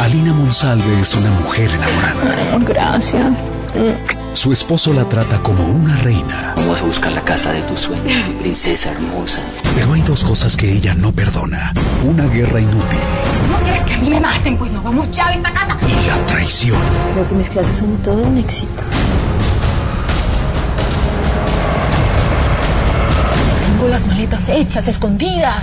Alina Monsalve es una mujer enamorada. Gracias. Su esposo la trata como una reina. Vamos a buscar la casa de tu sueño, princesa hermosa. Pero hay dos cosas que ella no perdona. Una guerra inútil ¿No quieres que a mí me maten? Pues nos vamos ya de esta casa. y la traición. Creo que mis clases son todo un éxito. Tengo las maletas hechas, escondidas.